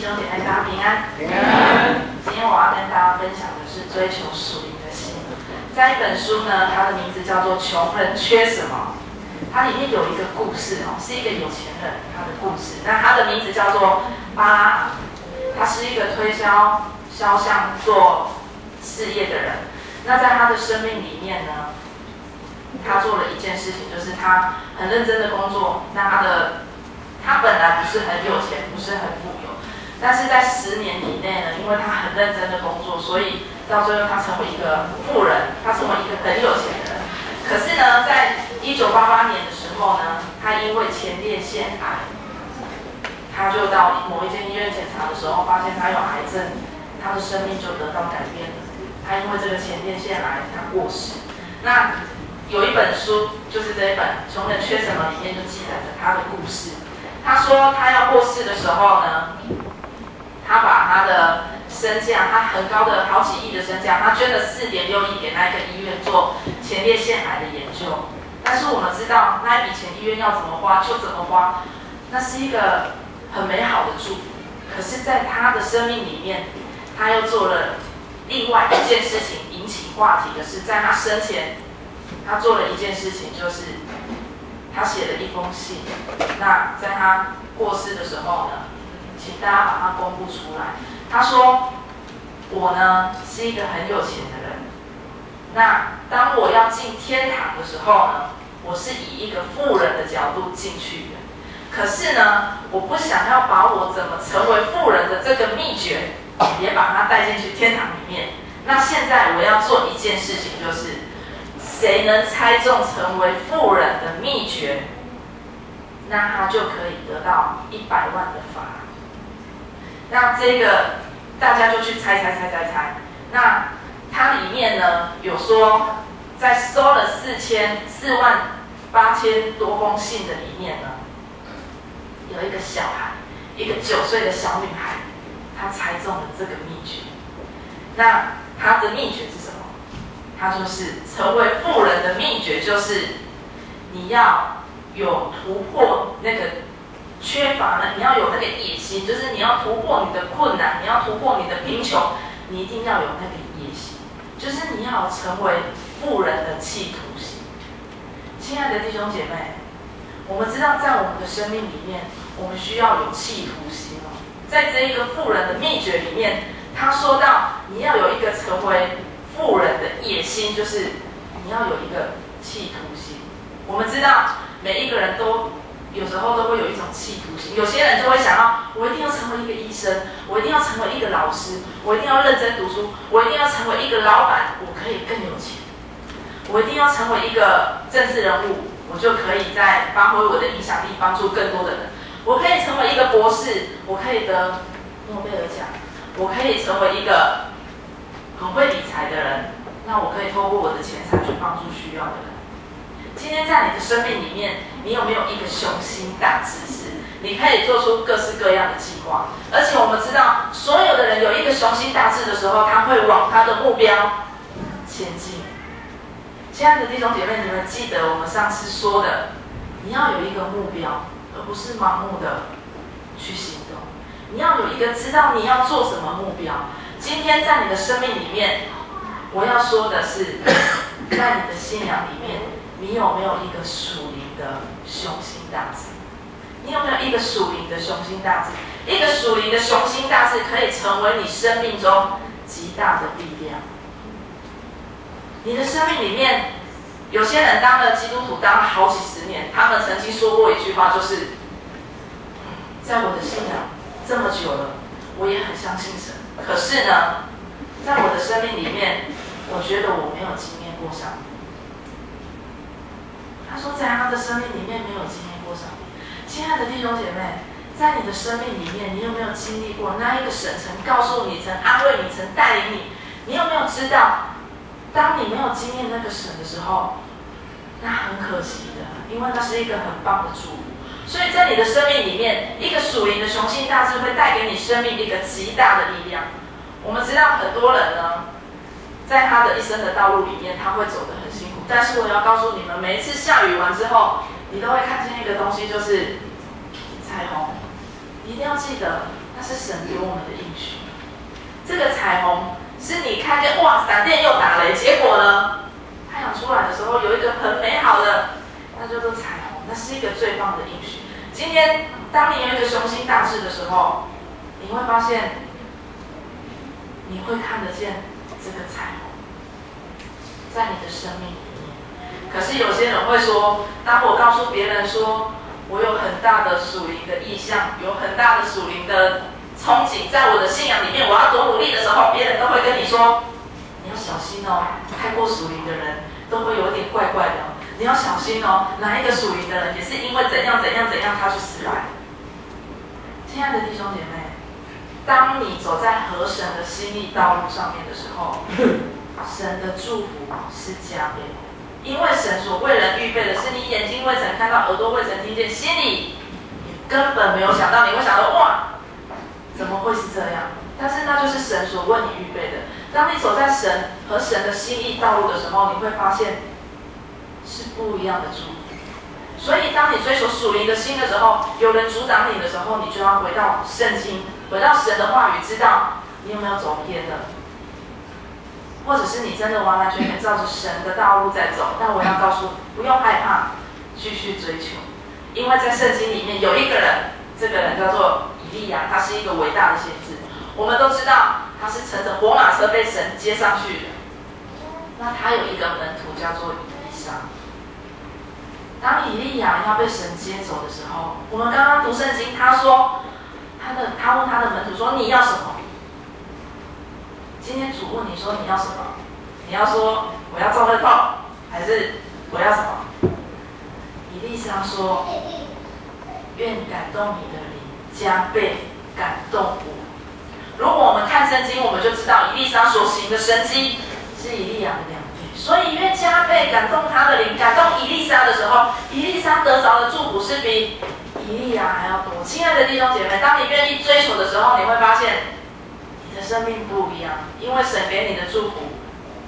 弟兄姐妹，大家平安。平安。今天我要跟大家分享的是追求属灵的心。在一本书呢，它的名字叫做《穷人缺什么》。它里面有一个故事哦，是一个有钱人他的故事。那他的名字叫做巴拉昂，他是一个推销肖像做事业的人。那在他的生命里面呢，他做了一件事情，就是他很认真的工作。那他的他本来不是很有钱，不是很富有，但是在十年以内呢，因为他很认真的工作，所以到最后他成为一个富人，他成为一个很有钱的人。可是呢，在一九八八年的时候呢，他因为前列腺癌，他就到某一间医院检查的时候，发现他有癌症，他的生命就得到改变了。他因为这个前列腺癌，他过世。那有一本书，就是这一本《穷人缺什么》里面就记载着他的故事。他说他要过世的时候呢，他的身价，他很高的好几亿的身价，他捐了四点六亿给那个医院做前列腺癌的研究。但是我们知道那一笔钱医院要怎么花就怎么花，那是一个很美好的祝福。可是，在他的生命里面，他又做了另外一件事情引起话题的是，在他生前，他做了一件事情，就是。他写了一封信，那在他过世的时候呢，请大家把它公布出来。他说：“我呢是一个很有钱的人，那当我要进天堂的时候呢，我是以一个富人的角度进去的。可是呢，我不想要把我怎么成为富人的这个秘诀也把它带进去天堂里面。那现在我要做一件事情，就是。”谁能猜中成为富人的秘诀，那他就可以得到一百万的法。那这个大家就去猜猜猜猜猜。那它里面呢有说，在收了四千四万八千多封信的里面呢，有一个小孩，一个九岁的小女孩，她猜中了这个秘诀。那她的秘诀是什么？他就是成为富人的秘诀，就是你要有突破那个缺乏呢，你要有那个野心，就是你要突破你的困难，你要突破你的贫穷，你一定要有那个野心，就是你要成为富人的企图心。亲爱的弟兄姐妹，我们知道在我们的生命里面，我们需要有企图心哦。在这一个富人的秘诀里面，他说到你要有一个成为。富人的野心就是你要有一个企图心。我们知道每一个人都有时候都会有一种企图心，有些人就会想要我一定要成为一个医生，我一定要成为一个老师，我一定要认真读书，我一定要成为一个老板，我可以更有钱。我一定要成为一个政治人物，我就可以在发挥我的影响力，帮助更多的人。我可以成为一个博士，我可以得诺贝尔奖，我可以成为一个。很会理财的人，那我可以透过我的钱财去帮助需要的人。今天在你的生命里面，你有没有一个雄心大志？是你可以做出各式各样的计划。而且我们知道，所有的人有一个雄心大志的时候，他会往他的目标前进。亲爱的弟兄姐妹，你们记得我们上次说的，你要有一个目标，而不是盲目的去行动。你要有一个知道你要做什么目标。今天在你的生命里面，我要说的是，在你的信仰里面，你有没有一个属灵的雄心大志？你有没有一个属灵的雄心大志？一个属灵的雄心大志可以成为你生命中极大的力量。你的生命里面，有些人当了基督徒当了好几十年，他们曾经说过一句话，就是：在我的信仰这么久了，我也很相信神。可是呢，在我的生命里面，我觉得我没有经验过上帝。他说，在他的生命里面没有经验过上帝。亲爱的弟兄姐妹，在你的生命里面，你有没有经历过那一个神曾告诉你、曾安慰你、曾带领你？你有没有知道，当你没有经验那个神的时候，那很可惜的，因为那是一个很棒的祝福。所以在你的生命里面，一个属灵的雄心大志会带给你生命一个极大的力量。我们知道很多人呢，在他的一生的道路里面，他会走得。但是我要告诉你们，每一次下雨完之后，你都会看见一个东西，就是彩虹。一定要记得，那是神给我们的应许。这个彩虹是你看见哇，闪电又打雷，结果呢，太阳出来的时候有一个很美好的，那叫做彩虹，那是一个最棒的应许。今天当你有一个雄心大志的时候，你会发现，你会看得见这个彩虹，在你的生命里。可是有些人会说，当我告诉别人说，我有很大的属灵的意向，有很大的属灵的憧憬，在我的信仰里面，我要多努力的时候，别人都会跟你说，你要小心哦，太过属灵的人都会有点怪怪的，你要小心哦，哪一个属灵的人也是因为怎样怎样怎样，他去死来。亲爱的弟兄姐妹。当你走在河神的心意道路上面的时候，神的祝福是加倍的，因为神所为人预备的是你眼睛未曾看到，耳朵未曾听见，心里根本没有想到。你会想到哇，怎么会是这样？但是那就是神所为你预备的。当你走在神和神的心意道路的时候，你会发现是不一样的祝福。所以，当你追求属灵的心的时候，有人阻挡你的时候，你就要回到圣经。回到神的话语，知道你有没有走偏了，或者是你真的完完全全照着神的道路在走。但我要告诉，不用害怕，继续追求，因为在圣经里面有一个人，这个人叫做以利亚，他是一个伟大的先知。我们都知道，他是乘着火马车被神接上去的。那他有一个门徒叫做以利沙。当以利亚要被神接走的时候，我们刚刚读圣经，他说。他的他问他的门徒说：“你要什么？”今天主问你说：“你要什么？”你要说：“我要中乐透，还是我要什么？”以利沙说：“愿感动你的灵加倍感动我。”如果我们看圣经，我们就知道以利沙所行的神迹是以利亚的两倍，所以愿加倍感动他的灵，感动以利沙的时候，以利沙得着的祝福是比。比例啊还要多，亲爱的弟兄姐妹，当你愿意追求的时候，你会发现生命不一样，因为神给你的祝福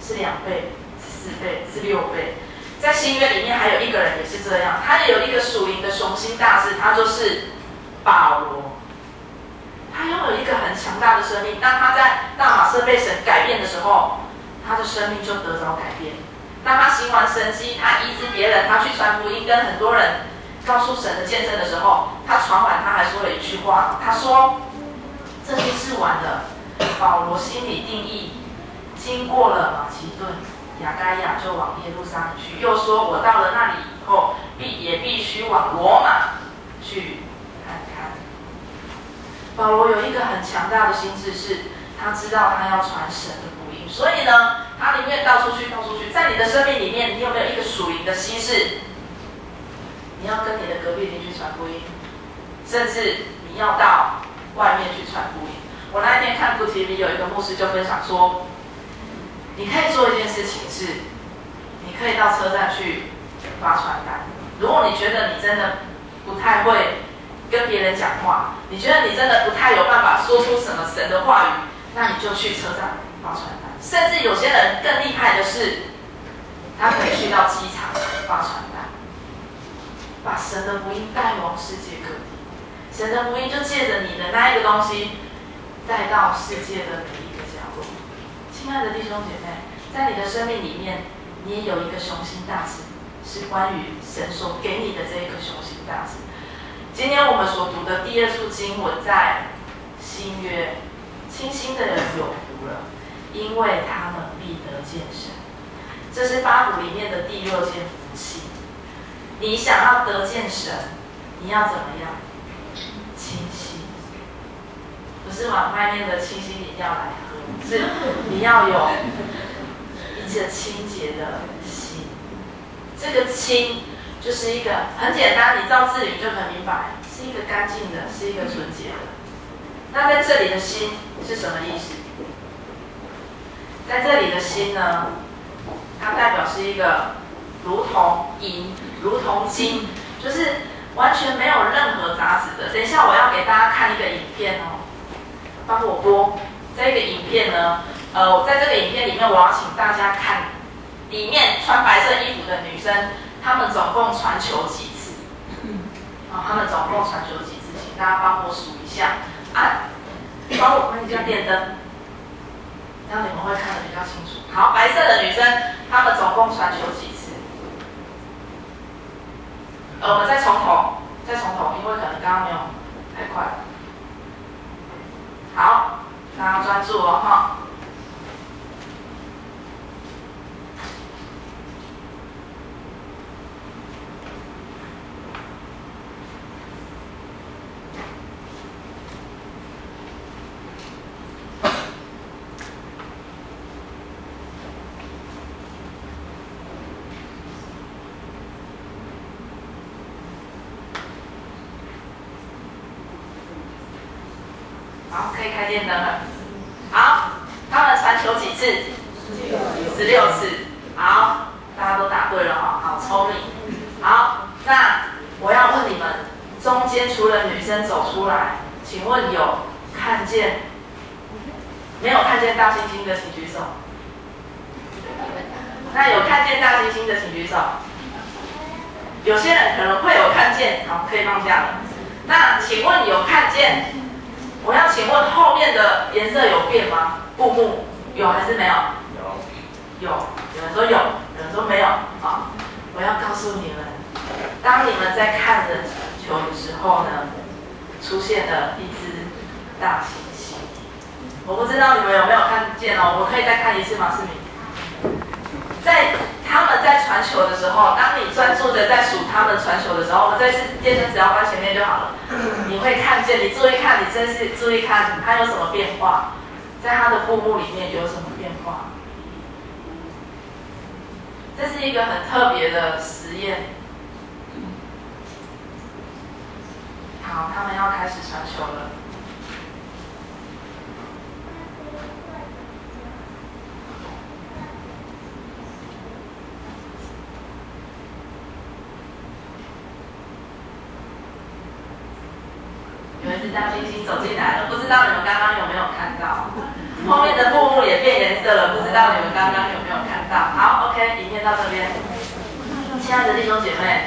是两倍、是四倍、是六倍。在新约里面还有一个人也是这样，他也有一个属灵的雄心大志，他就是保罗。他拥有一个很强大的生命，当他在大马色被神改变的时候，他的生命就得着改变。当他行完神迹，他医治别人，他去传福音，跟很多人。告诉神的见证的时候，他传完，他还说了一句话。他说：“这些事完了，保罗心里定义，经过了马其顿、雅该亚，就往耶路撒冷去。又说我到了那里以后，必也必须往罗马去看看。”保罗有一个很强大的心智，是他知道他要传神的福音，所以呢，他宁愿到处去，到处去。在你的生命里面，你有没有一个属灵的心事？你要跟你的隔壁邻居传福音，甚至你要到外面去传福音。我那天看布 TV，有一个牧师就分享说，你可以做一件事情是，你可以到车站去发传单。如果你觉得你真的不太会跟别人讲话，你觉得你真的不太有办法说出什么神的话语，那你就去车站发传单。甚至有些人更厉害的是，他可以去到机场发传单。把神的福音带往世界各地，神的福音就借着你的那一个东西，带到世界的每一个角落。亲爱的弟兄姐妹，在你的生命里面，你也有一个雄心大志，是关于神所给你的这一个雄心大志。今天我们所读的第二处经文在新约，清心的人有福了，因为他们必得见神。这是八福里面的第六件福气。你想要得见神，你要怎么样？清晰，不是往外面的清新饮料来喝，是 你要有一个清洁的心。这个清就是一个很简单，你照字里就很明白，是一个干净的，是一个纯洁的。那在这里的心是什么意思？在这里的心呢，它代表是一个如同银。如同金，就是完全没有任何杂质的。等一下，我要给大家看一个影片哦，帮我播这个影片呢。呃，在这个影片里面，我要请大家看里面穿白色衣服的女生，她们总共传球几次？啊，她们总共传球几次？请大家帮我数一下。啊，帮我，关一下电灯，这样你们会看得比较清楚。好，白色的女生，她们总共传球几次？呃，我们再从头，再从头，因为可能刚刚没有太快。好，大家专注哦，哈。可以开电灯了。好，他们传球几次？十六次。好，大家都答对了哈，好聪明。好，那我要问你们，中间除了女生走出来，请问有看见没有看见大猩猩的，请举手。那有看见大猩猩的，请举手。有些人可能会有看见，好，可以放下了。那请问有看见？我要请问后面的颜色有变吗？布幕有还是没有？有。有，有人说有，有人说没有。啊，我要告诉你们，当你们在看着球的时候呢，出现了一只大猩猩。我不知道你们有没有看见哦？我们可以再看一次吗？视频。在。他们在传球的时候，当你专注的在数他们传球的时候，我们这次健身只要放前面就好了。你会看见，你注意看，你真是注意看，他有什么变化，在他的腹部里面有什么变化。这是一个很特别的实验。好，他们要开始传球了。是大猩猩走进来了，不知道你们刚刚有没有看到？后面的布幕也变颜色了，不知道你们刚刚有没有看到？好，OK，影片到这边。亲爱的弟兄姐妹，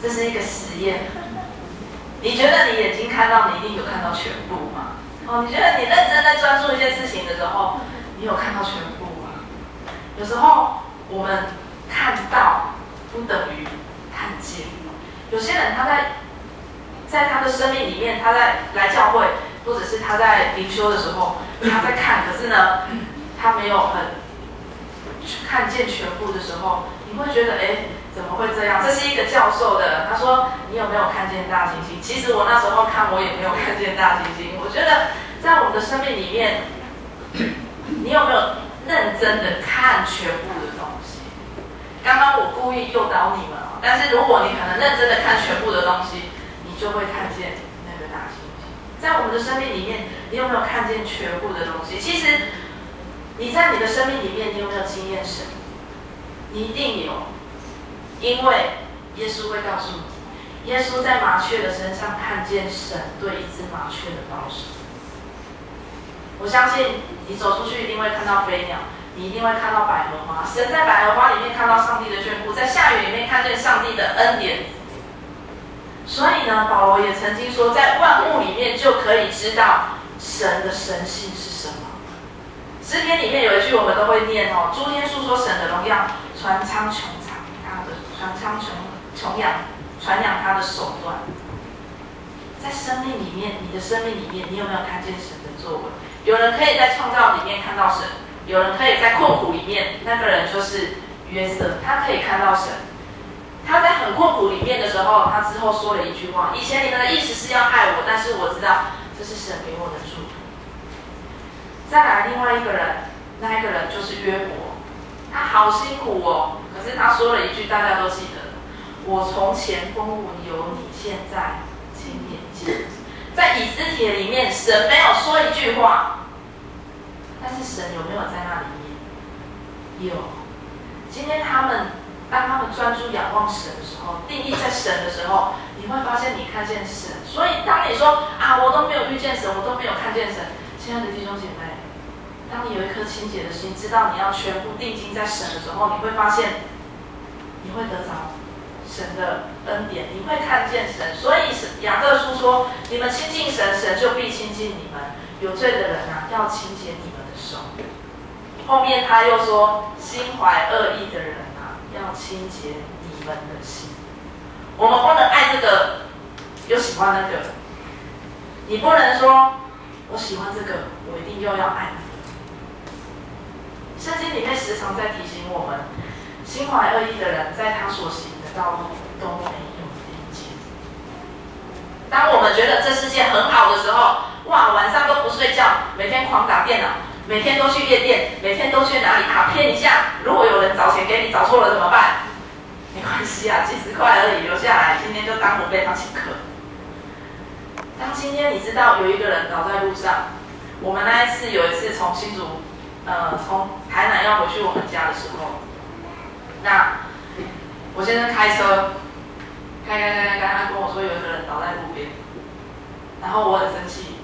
这是一个实验。你觉得你眼睛看到，你一定有看到全部吗？哦，你觉得你认真在专注一件事情的时候，你有看到全部吗？有时候我们看到不等于看见。有些人他在。在他的生命里面，他在来教会，或者是他在灵修的时候，他在看，可是呢，他没有很看见全部的时候，你会觉得，哎，怎么会这样？这是一个教授的，他说，你有没有看见大猩猩？其实我那时候看，我也没有看见大猩猩。我觉得，在我们的生命里面，你有没有认真的看全部的东西？刚刚我故意诱导你们啊，但是如果你可能认真的看全部的东西。就会看见那个大猩猩。在我们的生命里面，你有没有看见全部的东西？其实你在你的生命里面，你有没有经验神？你一定有，因为耶稣会告诉你，耶稣在麻雀的身上看见神对一只麻雀的保守。我相信你走出去一定会看到飞鸟，你一定会看到百合花。神在百合花里面看到上帝的眷顾，在下雨里面看见上帝的恩典。所以呢，保罗也曾经说，在万物里面就可以知道神的神性是什么。诗篇里面有一句我们都会念哦：“诸天述说神的荣耀，传唱穹苍他的传唱穹穹养传扬他的手段。”在生命里面，你的生命里面，你有没有看见神的作为？有人可以在创造里面看到神，有人可以在困苦里面，那个人就是约瑟，他可以看到神。很困苦里面的时候，他之后说了一句话：“以前你们的意思是要害我，但是我知道这是神给我的祝福。”再来另外一个人，那一个人就是约伯，他好辛苦哦，可是他说了一句大家都记得：“我从前风闻有你，现在亲眼见。”在以斯帖里面，神没有说一句话，但是神有没有在那里面？有。今天他们。当他们专注仰望神的时候，定义在神的时候，你会发现你看见神。所以当你说啊，我都没有遇见神，我都没有看见神，亲爱的弟兄姐妹，当你有一颗清洁的心，知道你要全部定睛在神的时候，你会发现你会得着神的恩典，你会看见神。所以是雅各书说：你们亲近神，神就必亲近你们。有罪的人啊，要清洁你们的手。后面他又说：心怀恶意的人，要清洁你们的心。我们不能爱这个，又喜欢那个。你不能说，我喜欢这个，我一定又要爱。圣经里面时常在提醒我们，心怀恶意的人，在他所行的道路都没有边界。当我们觉得这世界很好的时候，哇，晚上都不睡觉，每天狂打电脑，每天都去夜店，每天都去哪里卡骗一下。如果有人找钱给你，找错了怎么办？没关系啊，几十块而已，留下来，今天就当我被他请客。当今天你知道有一个人倒在路上，我们那一次有一次从新竹，呃，从台南要回去我们家的时候，那我先生开车，开开开开开，他跟我说有一个人倒在路边，然后我很生气，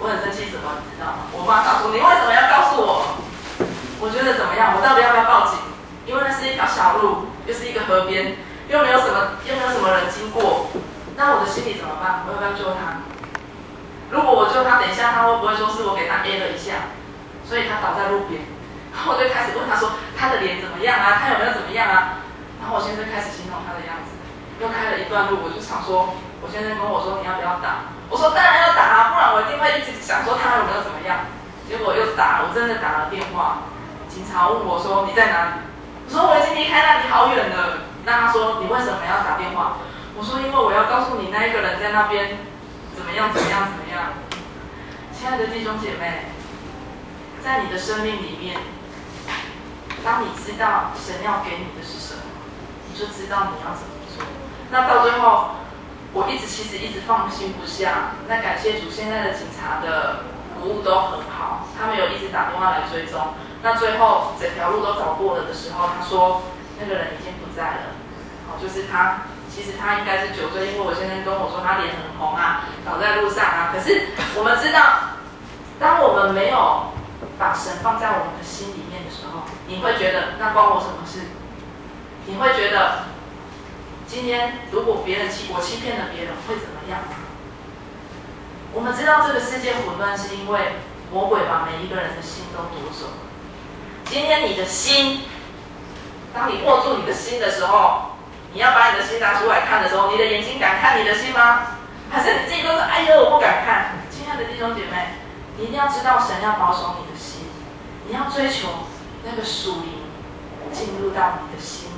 我很生气什么你知道吗？我妈他说你为什么要告诉我？我觉得怎么样？我到底要不要报警？因为那是一条小路，又是一个河边，又没有什么，又没有什么人经过。那我的心里怎么办？我要不要救他？如果我救他，等一下他会不会说是我给他 A 了一下，所以他倒在路边？然后我就开始问他说他的脸怎么样啊？他有没有怎么样啊？然后我先生开始形容他的样子，又开了一段路，我就想说，我先生跟我说你要不要打？我说当然要打啊，不然我一定会一直想说他有没有怎么样。结果又打，我真的打了电话，警察问我说你在哪里？我说我已经离开那里好远了。那他说你为什么要打电话？我说，因为我要告诉你，那一个人在那边怎么样，怎么样，怎么样。亲爱的弟兄姐妹，在你的生命里面，当你知道神要给你的是什么，你就知道你要怎么做。那到最后，我一直其实一直放心不下。那感谢主，现在的警察的服务都很好，他们有一直打电话来追踪。那最后整条路都找过了的时候，他说那个人已经不在了。好，就是他。其实他应该是酒醉，因为我先生跟我说他脸很红啊，倒在路上啊。可是我们知道，当我们没有把神放在我们的心里面的时候，你会觉得那关我什么事？你会觉得今天如果别人欺我欺骗了别人会怎么样？我们知道这个世界混乱是因为魔鬼把每一个人的心都夺走。今天你的心，当你握住你的心的时候。你要把你的心拿出来看的时候，你的眼睛敢看你的心吗？还是你自己都是哎呦我不敢看？亲爱的弟兄姐妹，你一定要知道神要保守你的心，你要追求那个属灵进入到你的心。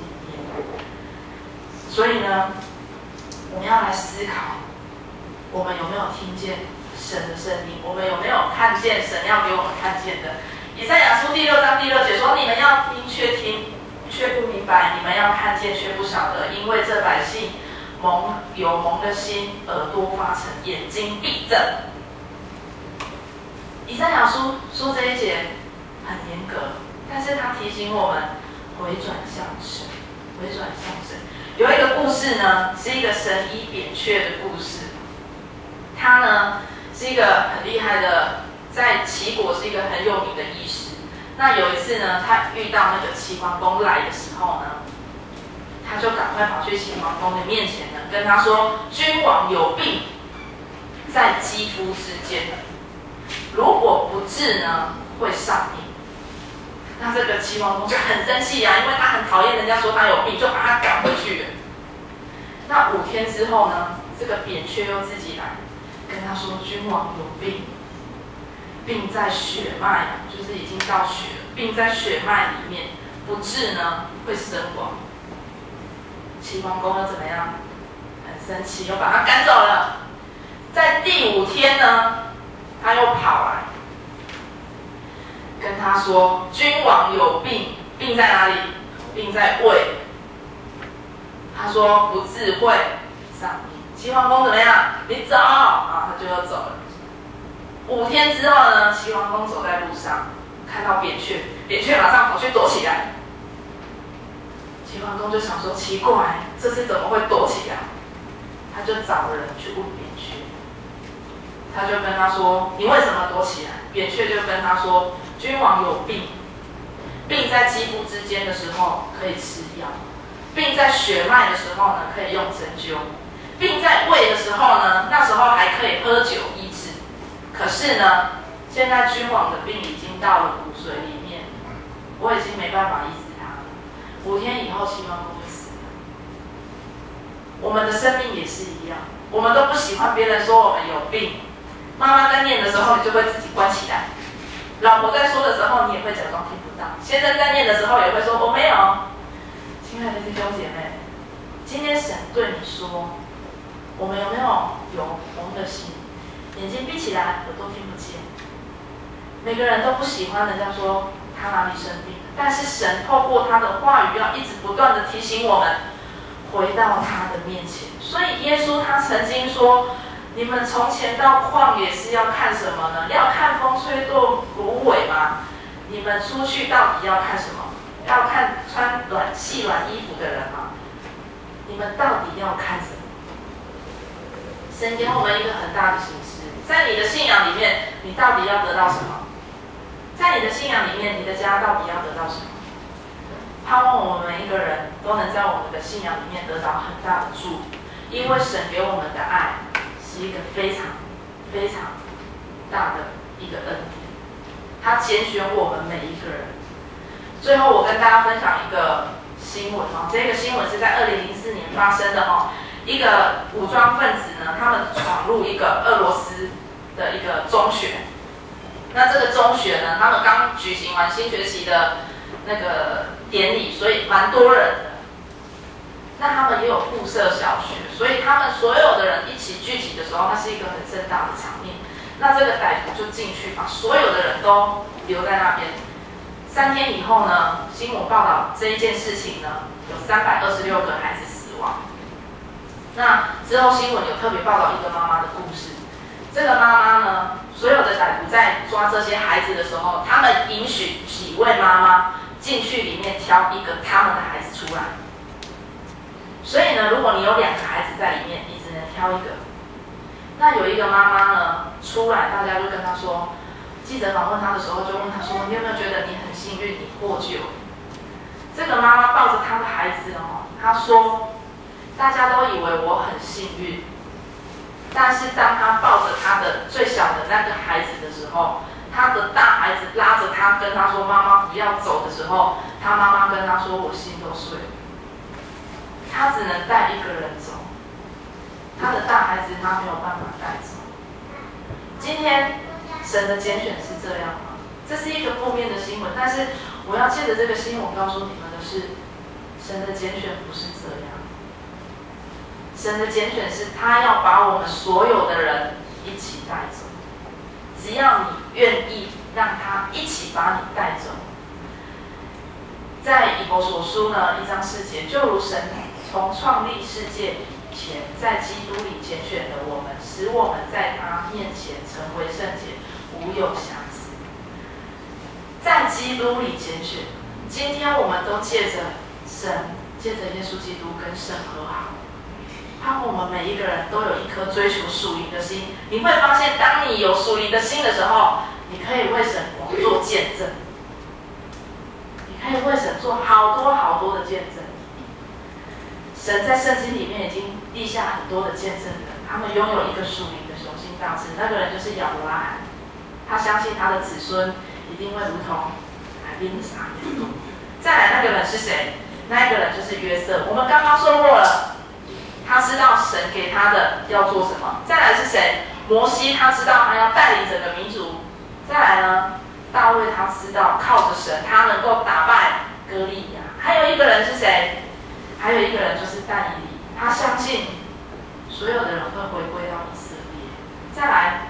所以呢，我们要来思考，我们有没有听见神的声音？我们有没有看见神要给我们看见的？以赛亚书第六章第六节说：“你们要听，却听。”却不明白，你们要看见却不晓得，因为这百姓蒙有蒙的心，耳朵发沉，眼睛闭着。以赛亚书说这一节很严格，但是他提醒我们回转向神，回转向神。有一个故事呢，是一个神医扁鹊的故事。他呢是一个很厉害的，在齐国是一个很有名的医师。那有一次呢，他遇到那个齐桓公来的时候呢，他就赶快跑去齐桓公的面前呢，跟他说：“君王有病，在肌肤之间，如果不治呢，会丧命。”那这个齐桓公就很生气呀，因为他很讨厌人家说他有病，就把他赶回去。那五天之后呢，这个扁鹊又自己来跟他说：“君王有病。”病在血脉，就是已经到血，病在血脉里面，不治呢会身亡。齐桓公又怎么样？很生气，又把他赶走了。在第五天呢，他又跑了跟他说：“君王有病，病在哪里？病在胃。”他说：“不治会上命。”齐桓公怎么样？你走啊，他就要走了。五天之后呢，齐桓公走在路上，看到扁鹊，扁鹊马上跑去躲起来。齐桓公就想说：奇怪，这次怎么会躲起来？他就找人去问扁鹊，他就跟他说：你为什么躲起来？扁鹊就跟他说：君王有病，病在肌肤之间的时候可以吃药，病在血脉的时候呢，可以用针灸；病在胃的时候呢，那时候还可以喝酒医治。可是呢，现在君王的病已经到了骨髓里面，我已经没办法医治他了。五天以后，希望都会死。我们的生命也是一样，我们都不喜欢别人说我们有病。妈妈在念的时候，你就会自己关起来；老婆在说的时候，你也会假装听不到；先生在念的时候，也会说我没有。亲爱的弟兄姐妹，今天神对你说，我们有没有有红的心？眼睛闭起来，耳朵听不见。每个人都不喜欢人家说他哪里生病，但是神透过他的话语，要一直不断的提醒我们，回到他的面前。所以耶稣他曾经说。你们从前到旷野是要看什么呢？要看风吹动芦苇吗？你们出去到底要看什么？要看穿暖细软衣服的人吗？你们到底要看什么？神给我们一个很大的启示，在你的信仰里面，你到底要得到什么？在你的信仰里面，你的家到底要得到什么？盼望我们每一个人都能在我们的信仰里面得到很大的祝福，因为神给我们的爱。一个非常非常大的一个恩典，他拣选我们每一个人。最后，我跟大家分享一个新闻哦，这个新闻是在二零零四年发生的哦。一个武装分子呢，他们闯入一个俄罗斯的一个中学。那这个中学呢，他们刚举行完新学期的那个典礼，所以蛮多人的。那他们也有附设小学，所以他们所有的人一起聚集的时候，那是一个很盛大的场面。那这个歹徒就进去，把所有的人都留在那边。三天以后呢，新闻报道这一件事情呢，有三百二十六个孩子死亡。那之后新闻有特别报道一个妈妈的故事。这个妈妈呢，所有的歹徒在抓这些孩子的时候，他们允许几位妈妈进去里面挑一个他们的孩子出来。所以呢，如果你有两个孩子在里面，你只能挑一个。那有一个妈妈呢出来，大家就跟她说，记者访问她的时候就问她说：“你有没有觉得你很幸运，你获救？”这个妈妈抱着她的孩子哦，她说：“大家都以为我很幸运，但是当她抱着她的最小的那个孩子的时候，她的大孩子拉着她跟她说：‘妈妈不要走’的时候，她妈妈跟她说：‘我心都碎了。’”他只能带一个人走，他的大孩子他没有办法带走。今天神的拣选是这样吗？这是一个负面的新闻，但是我要借着这个新闻告诉你们的是，神的拣选不是这样。神的拣选是他要把我们所有的人一起带走，只要你愿意让他一起把你带走。在以佛所书呢一章四节，就如神。从创立世界以前，在基督里拣选了我们，使我们在他面前成为圣洁，无有瑕疵。在基督里拣选，今天我们都借着神，借着耶稣基督跟神和好。盼我们每一个人都有一颗追求属灵的心。你会发现，当你有属灵的心的时候，你可以为神做见证，你可以为神做好多好多的见证。神在圣经里面已经立下很多的见证人，他们拥有一个属灵的雄心大志。那个人就是亚伯拉罕，他相信他的子孙一定会如同海边的沙一样。再来那个人是谁？那一个人就是约瑟。我们刚刚说过了，他知道神给他的要做什么。再来是谁？摩西，他知道他要带领整个民族。再来呢？大卫，他知道靠着神，他能够打败歌利亚。还有一个人是谁？还有一个人就是但以理，他相信所有的人会回归到以色列。再来，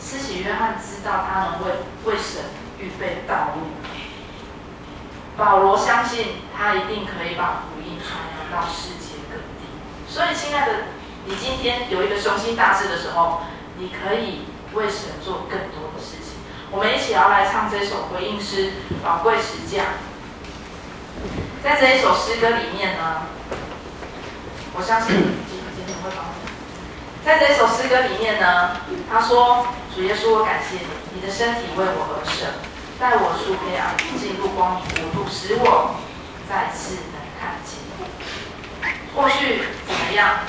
施洗约翰知道他能为为神预备道路。保罗相信他一定可以把福音传扬到世界各地。所以，亲爱的，你今天有一个雄心大志的时候，你可以为神做更多的事情。我们一起要来唱这首回应诗《宝贵时价》。在这一首诗歌里面呢，我相信今天会帮助。在这一首诗歌里面呢，他说：“主耶稣，我感谢你，你的身体为我而生，带我出黑暗，进入光明国度，使我再次能看见。过去怎么样？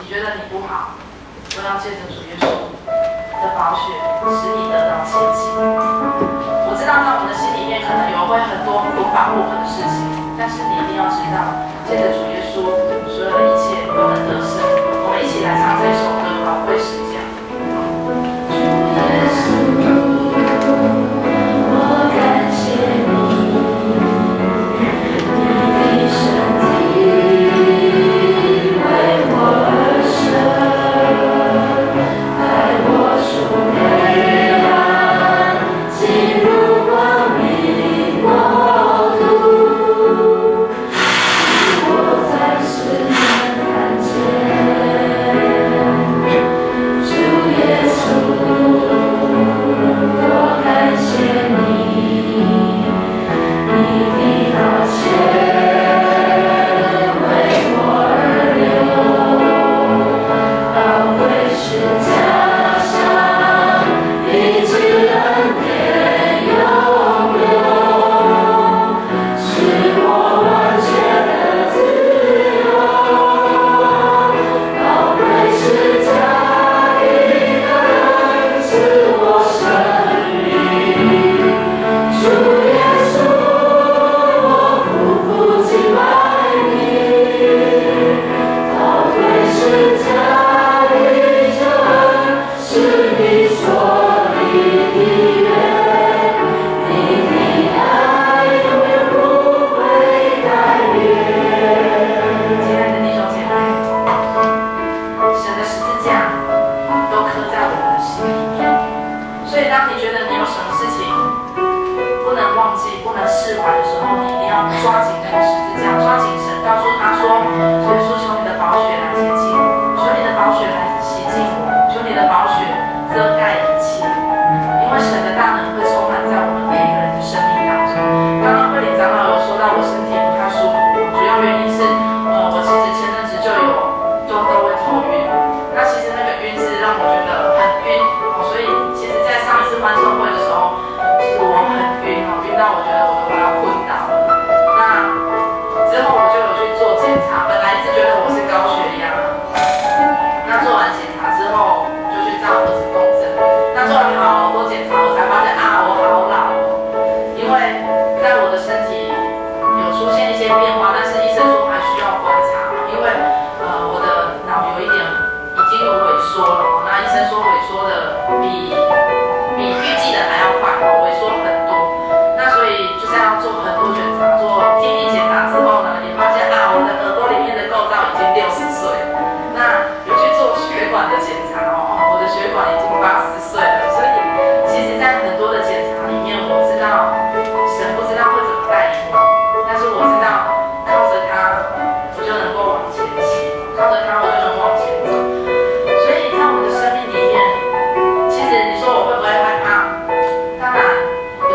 你觉得你不好，我要借着主耶稣的宝血，使你得到洁净。我知道在我们的心里面可能有会很多无法不可的事情，但是你一定要知道，借着主耶稣，所有的一切都能得胜。我们一起来唱这首歌，宝贵时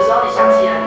只要你相信。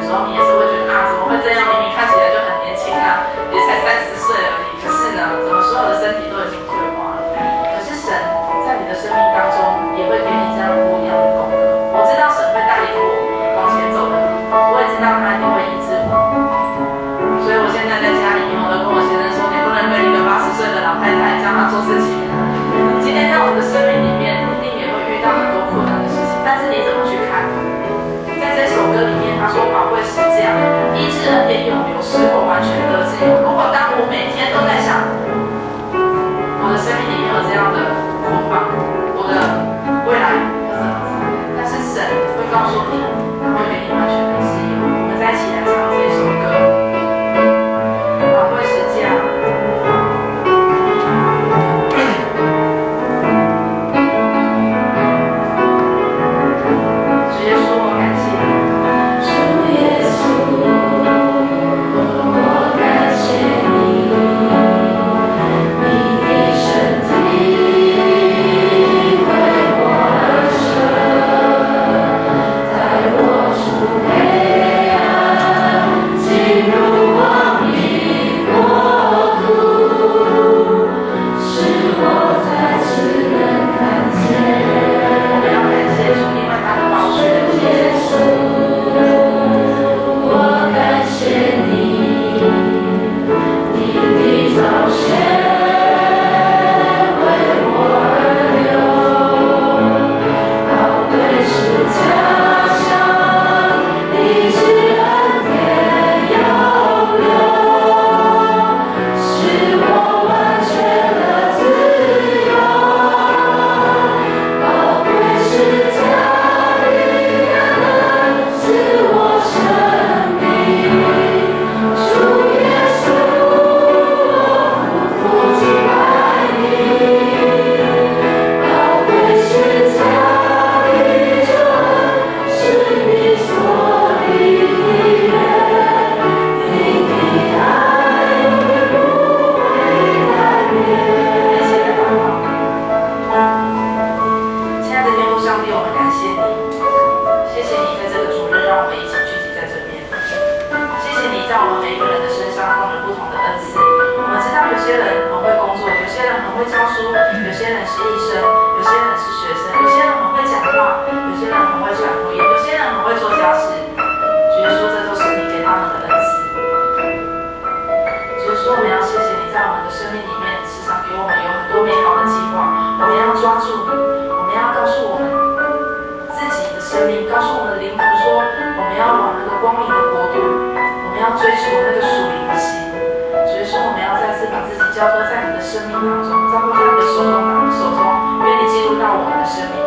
追求那个属灵的心。所以说，我们要再次把自己交托在你的生命当中，交托在你的手中，愿你进入到我们的生命。